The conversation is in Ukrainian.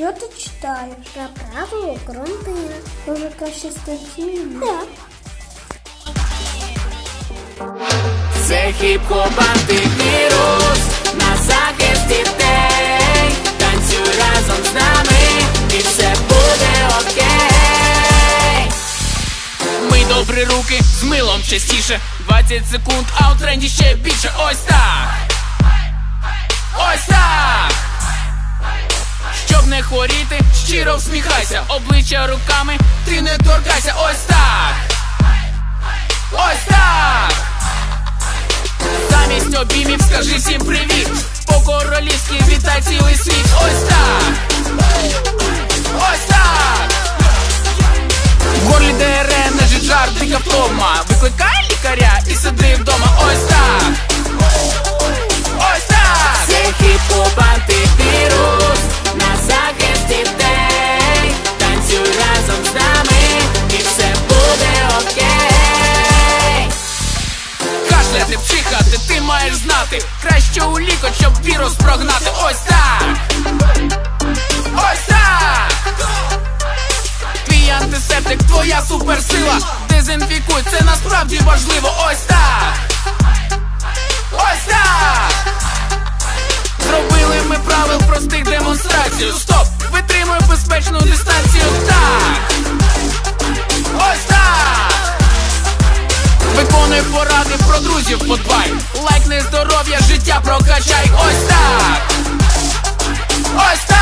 Що ти читаєш? Про правило карантину. Може краще статті? Так. Це хіп-хоп антивірус на захист дітей. Танцюй разом з нами, і все буде окей. Ми добрі руки з милом частіше. 20 секунд, а у тренді ще більше. Ось так. Ось так. Хворіти, щиро всміхайся, обличчя руками, ти не торкайся, ось так. Ось так. Замість обіймів скажи всім привіт. По-королівськи вітай цілий світ. Ось так. Ось так. В горлі ДРН жар, дика втома Викликай маєш знати. Краще у лікоть, щоб вірус прогнати. Ось так. Ось так. Твій антисептик, твоя суперсила. Дезінфікуй, це насправді важливо. Ось так. Ось так. Зробили ми правил простих демонстрацію Стоп! Витримуй безпечну дистанцію. Так друзів подбай Лайкни здоров'я, життя прокачай. Ось так. Ось так